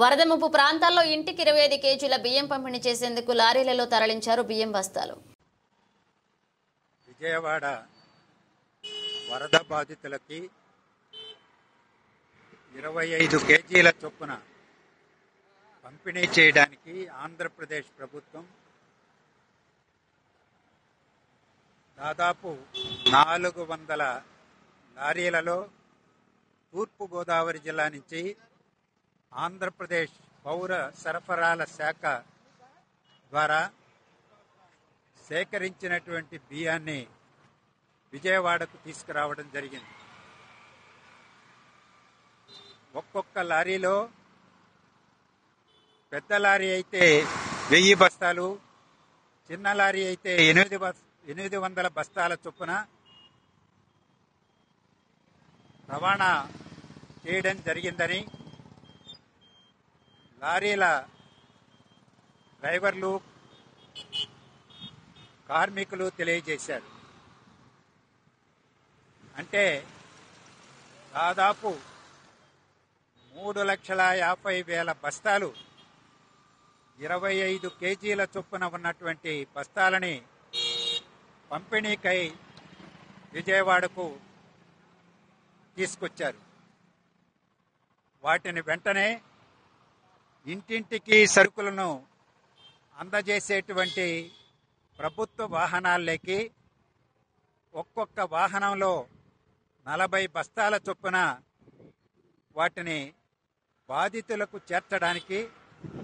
వరద ముప్పు ప్రాంతాల్లో ఇంటికి ఇరవై ఐదు కేజీల బియ్యం పంపిణీ చేసేందుకు లారీలలో తరలించారు బియ్యం బస్తాలు. విజయవాడ వరద బాధితులకి ఇరవై ఐదు కేజీల చొప్పున పంపిణీ చేయడానికి ఆంధ్రప్రదేశ్ ప్రభుత్వం దాదాపు నాలుగు వందల లారీలలో తూర్పుగోదావరి జిల్లా నుంచి ఆంధ్రప్రదేశ్ పౌర సరఫరాల శాఖ ద్వారా సేకరించినటువంటి బియ్యాన్ని విజయవాడకు తీసుకురావడం జరిగింది. ఒక్కొక్క లారీలో పెద్ద లారీ అయితే వెయ్యి బస్తాలు చిన్న లారీ అయితే ఎనిమిది బస్ ఎనిమిది వందల బస్తాల చొప్పున రవాణా చేయడం జరిగిందని లారీల డ్రైవర్లు కార్మికులు తెలియజేశారు. అంటే దాదాపు మూడు లక్షల యాభై వేల బస్తాలు ఇరవై ఐదు కేజీల చొప్పున ఉన్నటువంటి బస్తాలని పంపిణీకై విజయవాడకు తీసుకొచ్చారు. వాటిని వెంటనే ఇంటింటికి సరుకులను అందజేసేటువంటి ప్రభుత్వ వాహనాల్లోకి ఒక్కొక్క వాహనంలో నలభై బస్తాల చొప్పున వాటిని బాధితులకు చేర్చడానికి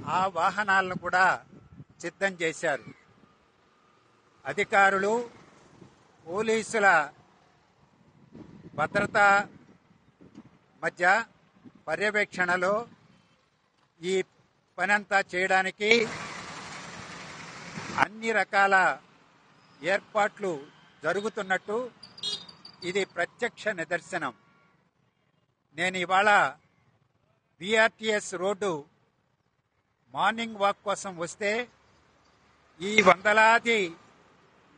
ఆ వాహనాలను కూడా సిద్ధం చేశారు. అధికారులు పోలీసుల భద్రత మధ్య పర్యవేక్షణలో ఈ పనంతా చేయడానికి అన్ని రకాల ఏర్పాట్లు జరుగుతున్నట్టు ఇది ప్రత్యక్ష నిదర్శనం. నేను ఇవాళ బీఆర్టీఎస్ రోడ్డు మార్నింగ్ వాక్ కోసం వస్తే ఈ వందలాది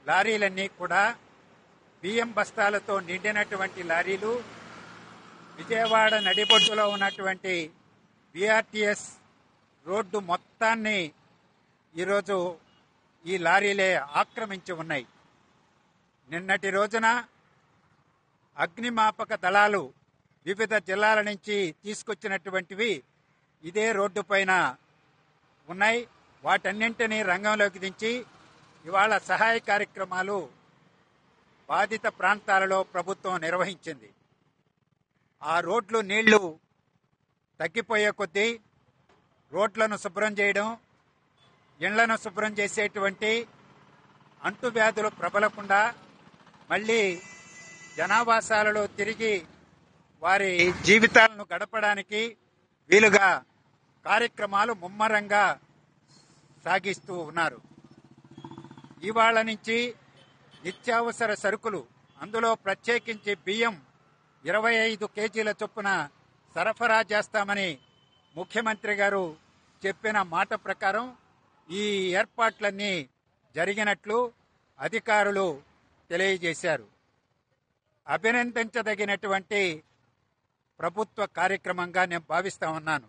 లారీలన్నీ కూడా బియ్యం బస్తాలతో నిండినటువంటి లారీలు విజయవాడ నడిబొడ్డులో ఉన్నటువంటి బీఆర్టీఎస్ రోడ్డు మొత్తాన్ని ఈరోజు ఈ లారీలే ఆక్రమించి ఉన్నాయి. నిన్నటి రోజున అగ్నిమాపక దళాలు వివిధ జిల్లాల నుంచి తీసుకొచ్చినటువంటివి ఇదే రోడ్డు పైన ఉన్నాయి. వాటన్నింటినీ రంగంలోకి దించి ఇవాళ సహాయ కార్యక్రమాలు బాధిత ప్రాంతాలలో ప్రభుత్వం నిర్వహించింది. ఆ రోడ్లు నీళ్ళు తగ్గిపోయే కొద్దీ రోడ్లను శుభ్రం చేయడం ఇండ్లను శుభ్రం చేసేటువంటి అంటువ్యాధులు ప్రబలకుండా మళ్ళీ జనావాసాలలో తిరిగి వారి జీవితాలను గడపడానికి వీలుగా కార్యక్రమాలు ముమ్మరంగా సాగిస్తూ ఉన్నారు. ఇవాళ నుంచి నిత్యావసర సరుకులు అందులో ప్రత్యేకించి బియ్యం ఇరవై ఐదు కేజీల చొప్పున సరఫరా చేస్తామని ముఖ్యమంత్రి గారు చెప్పిన మాట ప్రకారం ఈ ఏర్పాట్లన్నీ జరిగినట్లు అధికారులు తెలియజేశారు. అభినందించదగినటువంటి ప్రభుత్వ కార్యక్రమంగా నేను భావిస్తా ఉన్నాను.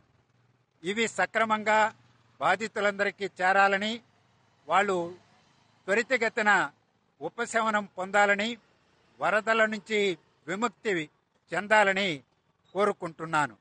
ఇవి సక్రమంగా బాధితులందరికీ చేరాలని వాళ్ళు త్వరితగతిన ఉపశమనం పొందాలని వరదల నుంచి విముక్తి చెందాలని కోరుకుంటున్నాను.